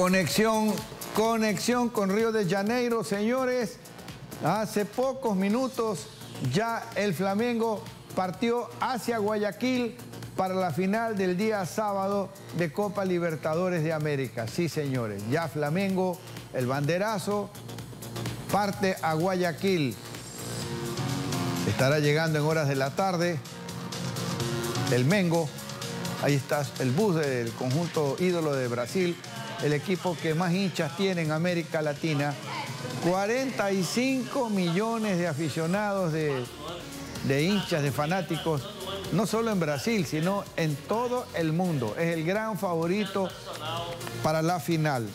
Conexión, conexión con Río de Janeiro, señores. Hace pocos minutos ya el Flamengo partió hacia Guayaquil para la final del día sábado de Copa Libertadores de América. Sí, señores, ya Flamengo, el banderazo, parte a Guayaquil. Estará llegando en horas de la tarde el Mengo. Ahí está el bus del conjunto ídolo de Brasil, el equipo que más hinchas tiene en América Latina. 45 millones de aficionados, de, de hinchas, de fanáticos, no solo en Brasil, sino en todo el mundo. Es el gran favorito para la final.